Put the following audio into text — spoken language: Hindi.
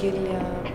के लिए